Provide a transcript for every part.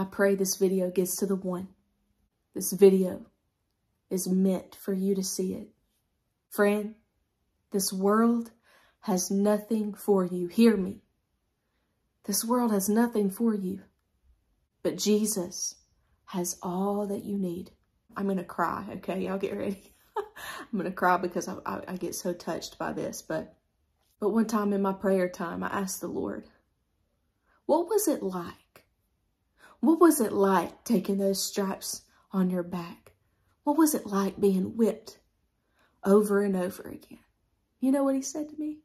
I pray this video gets to the one. This video is meant for you to see it. Friend, this world has nothing for you. Hear me. This world has nothing for you. But Jesus has all that you need. I'm going to cry, okay? Y'all get ready. I'm going to cry because I, I, I get so touched by this. But, but one time in my prayer time, I asked the Lord, what was it like? What was it like taking those stripes on your back? What was it like being whipped over and over again? You know what he said to me?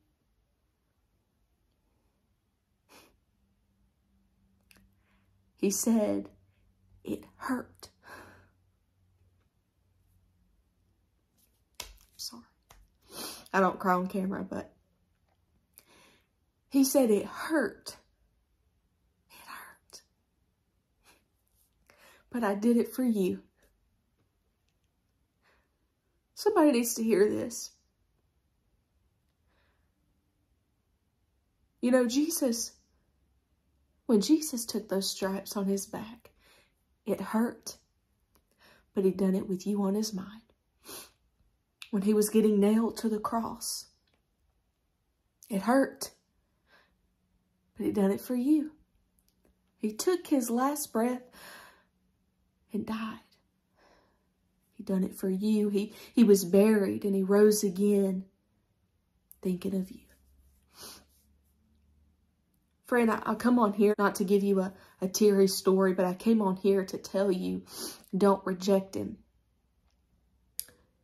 He said, it hurt. Sorry. I don't cry on camera, but he said it hurt. It hurt. But I did it for you. Somebody needs to hear this. You know, Jesus when Jesus took those stripes on his back, it hurt, but he done it with you on his mind. When he was getting nailed to the cross, it hurt, but he done it for you. He took his last breath and died. He done it for you. He, he was buried and he rose again thinking of you. Friend, I, I come on here not to give you a, a teary story, but I came on here to tell you, don't reject him.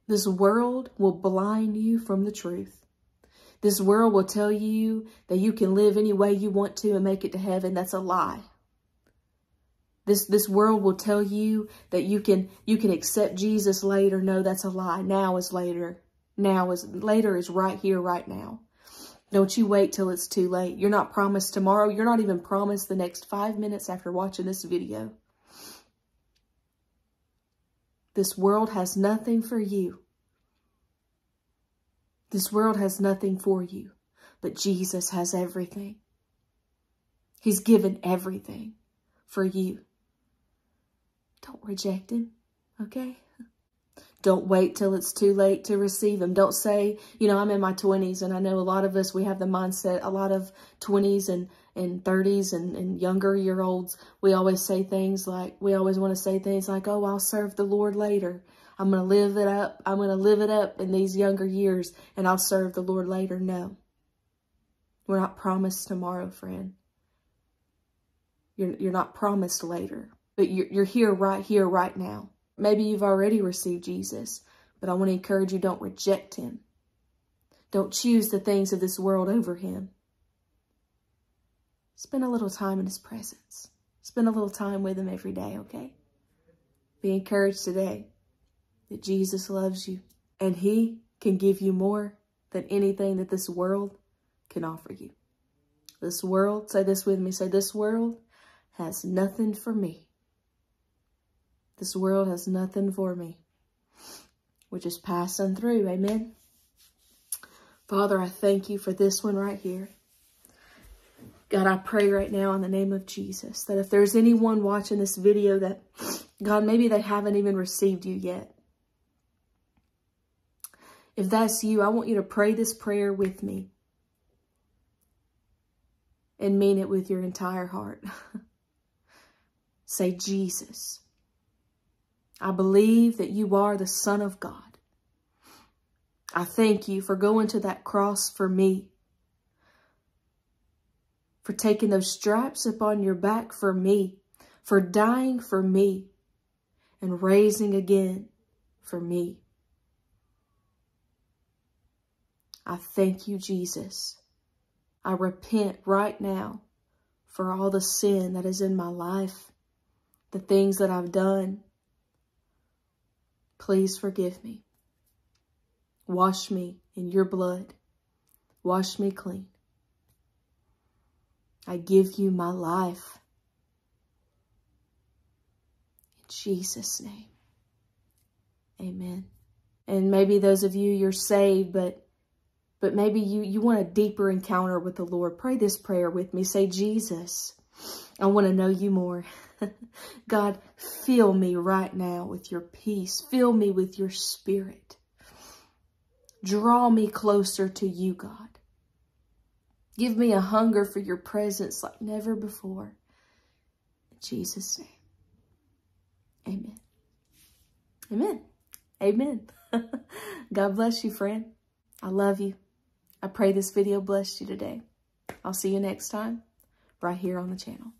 This world will blind you from the truth. This world will tell you that you can live any way you want to and make it to heaven. That's a lie. This this world will tell you that you can you can accept Jesus later. No, that's a lie. Now is later. Now is later is right here, right now. Don't you wait till it's too late. You're not promised tomorrow. You're not even promised the next five minutes after watching this video. This world has nothing for you. This world has nothing for you, but Jesus has everything. He's given everything for you. Don't reject him, okay? Don't wait till it's too late to receive them. Don't say, you know, I'm in my 20s and I know a lot of us, we have the mindset, a lot of 20s and, and 30s and, and younger year olds, we always say things like, we always want to say things like, oh, I'll serve the Lord later. I'm going to live it up. I'm going to live it up in these younger years and I'll serve the Lord later. No. We're not promised tomorrow, friend. You're, you're not promised later, but you're, you're here right here, right now. Maybe you've already received Jesus, but I want to encourage you, don't reject him. Don't choose the things of this world over him. Spend a little time in his presence. Spend a little time with him every day, okay? Be encouraged today that Jesus loves you and he can give you more than anything that this world can offer you. This world, say this with me, say this world has nothing for me. This world has nothing for me. We're just passing through. Amen. Father, I thank you for this one right here. God, I pray right now in the name of Jesus that if there's anyone watching this video that, God, maybe they haven't even received you yet. If that's you, I want you to pray this prayer with me and mean it with your entire heart. Say, Jesus, I believe that you are the Son of God. I thank you for going to that cross for me, for taking those stripes upon your back for me, for dying for me, and raising again for me. I thank you, Jesus. I repent right now for all the sin that is in my life, the things that I've done, Please forgive me. Wash me in your blood. Wash me clean. I give you my life. In Jesus' name. Amen. And maybe those of you, you're saved, but but maybe you, you want a deeper encounter with the Lord. Pray this prayer with me. Say, Jesus, I want to know you more. God, fill me right now with your peace. Fill me with your spirit. Draw me closer to you, God. Give me a hunger for your presence like never before. In Jesus' name, amen. Amen. Amen. God bless you, friend. I love you. I pray this video blessed you today. I'll see you next time right here on the channel.